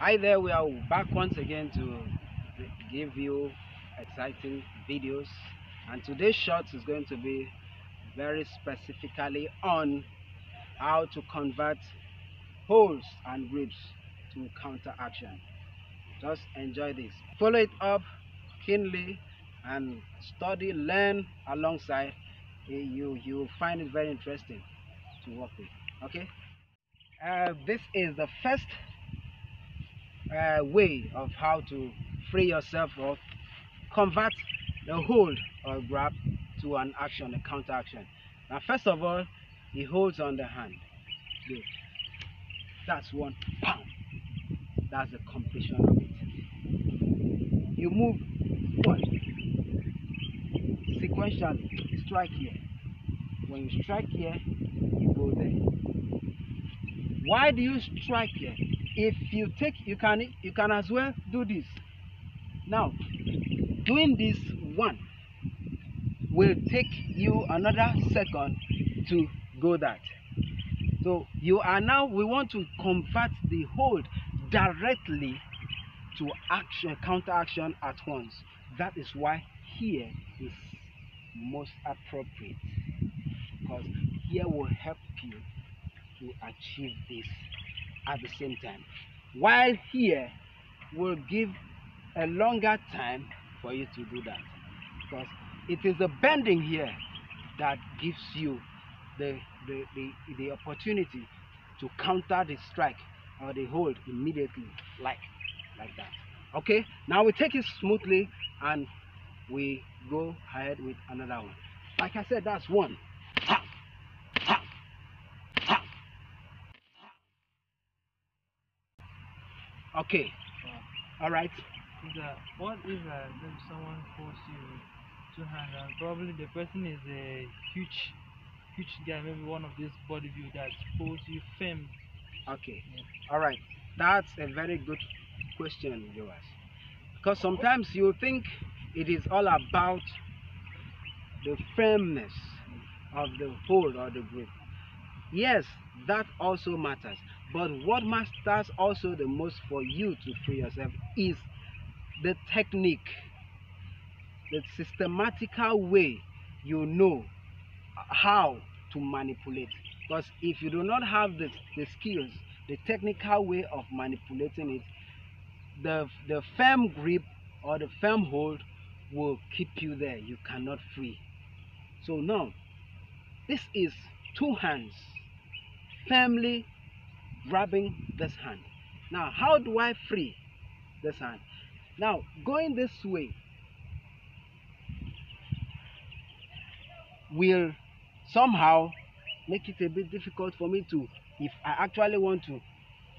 Hi there, we are back once again to give you exciting videos and today's shot is going to be very specifically on how to convert holes and grips to counter action. Just enjoy this. Follow it up keenly and study, learn alongside. You you find it very interesting to work with. Okay. Uh, this is the first uh, way of how to free yourself or convert a hold or grab to an action, a counter action. Now, first of all, he holds on the hand. That's one. That's the completion of it. You move one sequentially. Strike here. When you strike here, you go there. Why do you strike here? if you take you can you can as well do this now doing this one will take you another second to go that so you are now we want to convert the hold directly to action counteraction at once that is why here is most appropriate because here will help you to achieve this at the same time. While here will give a longer time for you to do that because it is the bending here that gives you the, the, the, the opportunity to counter the strike or the hold immediately like like that okay now we take it smoothly and we go ahead with another one like i said that's one Okay. All right. Is, uh, what if uh, someone force you to hand and probably the person is a huge huge guy, maybe one of these bodybuilders that pulls you firm. Okay. All right. That's a very good question, viewers. Because sometimes you think it is all about the firmness of the hold or the grip. Yes, that also matters. But what matters also the most for you to free yourself is the technique, the systematical way you know how to manipulate. Because if you do not have the, the skills, the technical way of manipulating it, the, the firm grip or the firm hold will keep you there. You cannot free. So now, this is two hands firmly grabbing this hand. Now, how do I free this hand? Now, going this way will somehow make it a bit difficult for me to, if I actually want to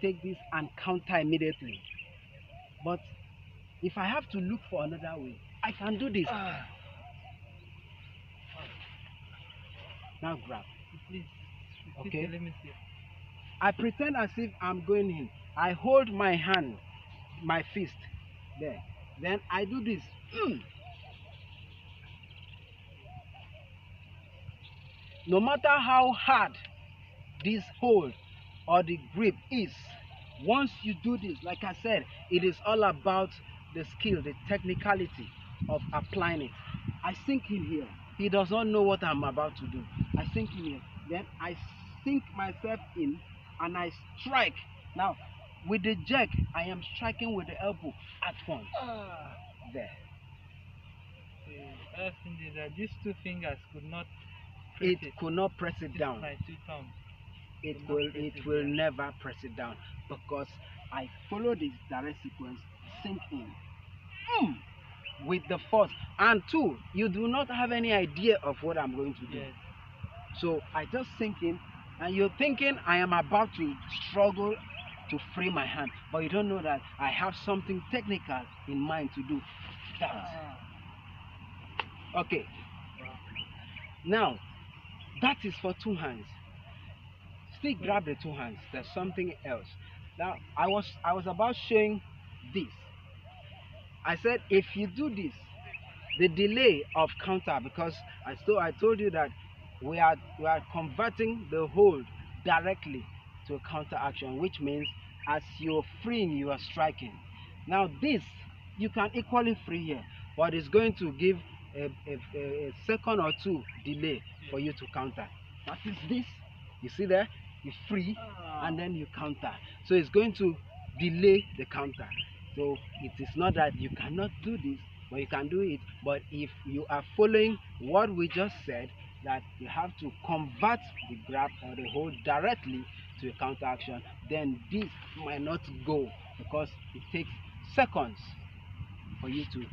take this and counter immediately. But if I have to look for another way, I can do this. Uh. Now grab. Please. Okay. Let me see. I pretend as if I'm going in. I hold my hand, my fist there. Then I do this. Mm. No matter how hard this hold or the grip is, once you do this, like I said, it is all about the skill, the technicality of applying it. I sink in here. He does not know what I'm about to do. I sink in here. Then I sink myself in and I strike. Now, with the jerk, I am striking with the elbow at once. Uh, there. The thing is that these two fingers could not it, it, could not press it down. It will it, it will down. never press it down because I follow this direct sequence, sink in. Mm, with the force. And two, you do not have any idea of what I'm going to do. Yes. So I just sink in and you're thinking I am about to struggle to free my hand, but you don't know that I have something technical in mind to do that. Ah. Okay. Now, that is for two hands. Still grab the two hands. There's something else. Now, I was I was about showing this. I said if you do this, the delay of counter because I still I told you that we are we are converting the hold directly to a counter action, which means as you're freeing, you are striking. Now this you can equally free here, but it's going to give a, a, a second or two delay for you to counter. What is this? You see there? You free and then you counter. So it's going to delay the counter. So it is not that you cannot do this, but you can do it. But if you are following what we just said, that you have to convert the grab or the hold directly to a counter action, then this might not go because it takes seconds for you to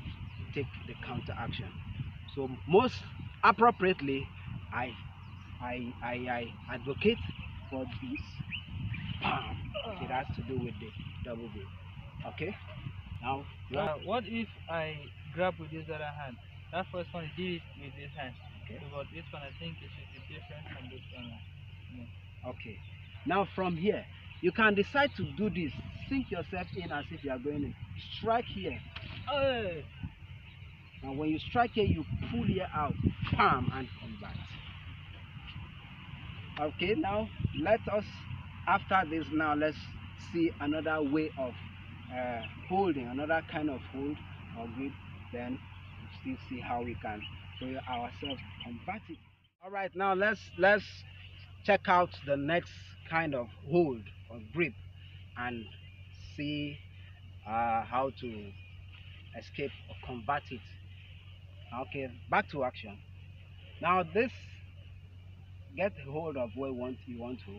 take the counter action. So most appropriately, I I I, I advocate for this. Bam. It has to do with the double grip. Okay. Now, Uh, what if I grab with this other hand? That first one did it with this hand. Okay. So, but this one I think it should be different from this one. uh, Okay. Now from here, you can decide to do this. Sink yourself in as if you are going in. Strike here. Hey! And when you strike here, you pull here out. Palm and come back. Okay, now let us, after this now, let's see another way of uh, holding, another kind of hold or grip. Then still see how we can for ourselves convert it. All right, now let's let's check out the next kind of hold or grip and see uh, how to escape or convert it. Okay, back to action. Now this get hold of where you want you want to.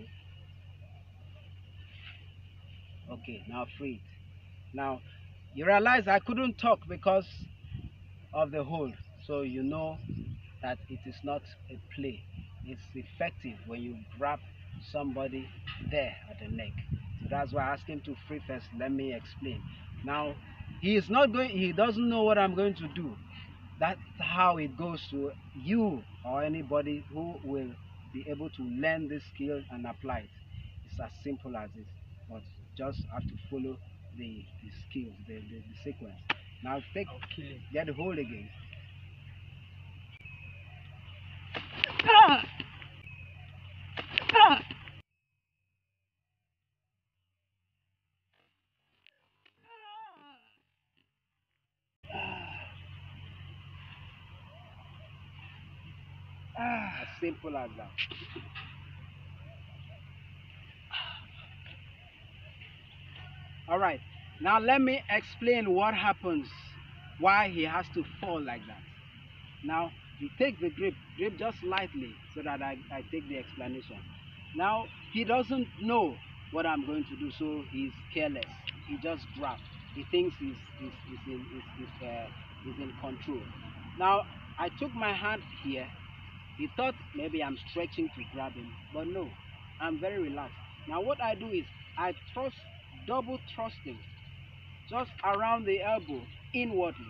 Okay, now free it. Now you realize I couldn't talk because of the hold, so you know that it is not a play. It's effective when you grab somebody there at the neck. So that's why I asked him to free first. Let me explain. Now he is not going. He doesn't know what I'm going to do. That's how it goes to you or anybody who will be able to learn this skill and apply it. It's as simple as this, but just have to follow the, the skills, the, the, the sequence. Now take get hold again. As simple as that. All right. Now let me explain what happens, why he has to fall like that. Now you take the grip, grip just lightly so that I, I take the explanation. Now he doesn't know what I'm going to do, so he's careless. He just grabs. He thinks he's, he's, he's, in, he's, he's, uh, he's in control. Now I took my hand here. He thought maybe I'm stretching to grab him, but no, I'm very relaxed. Now what I do is I thrust, double thrusting, just around the elbow, inwardly,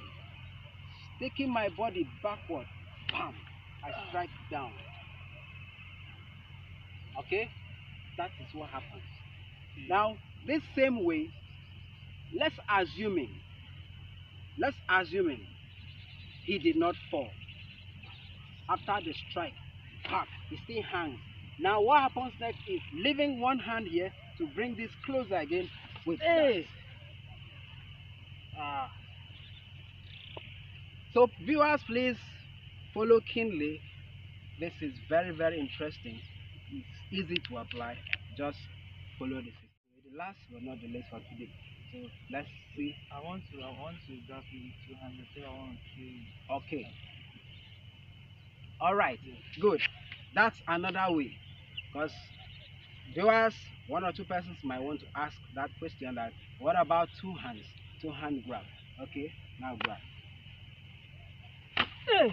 taking my body backward, bam, I strike down. Okay, that is what happens. Hmm. Now this same way, let's assuming, let's assuming he did not fall after the strike, pack, he still hangs. Now what happens next is leaving one hand here to bring this closer again with Hey! Ah. So viewers, please follow keenly. This is very, very interesting. It's easy to apply. Just follow this. The last but not the least for today. So let's see. I want to, I want to grab you with two hands. I want to kill you. Okay. All right. Good. That's another way. Because viewers, one or two persons might want to ask that question that what about two hands? Two hand grab. Okay. Now grab.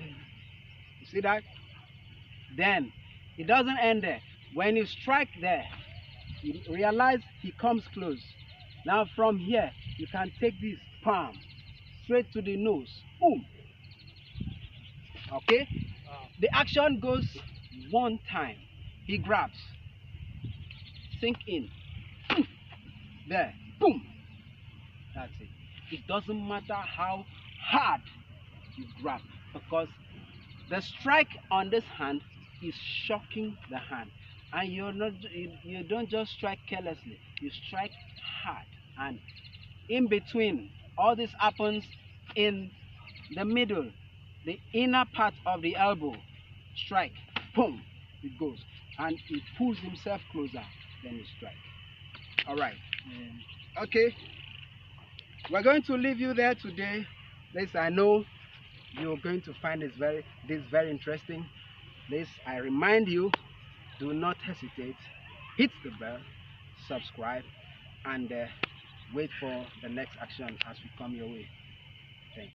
You see that? Then it doesn't end there. When you strike there, you realize he comes close. Now from here, you can take this palm straight to the nose. Boom. Okay? The action goes one time. He grabs. Sink in. There. Boom. That's That's it. It doesn't matter how hard you grab because the strike on this hand is shocking the hand and you're not you, you don't just strike carelessly you strike hard and in between all this happens in the middle the inner part of the elbow strike boom it goes. And he pulls himself closer then he strike. All right. Okay. We're going to leave you there today. This i know you're going to find this very this very interesting. This i remind you do not hesitate. Hit the bell subscribe and uh, wait for the next action as we come your way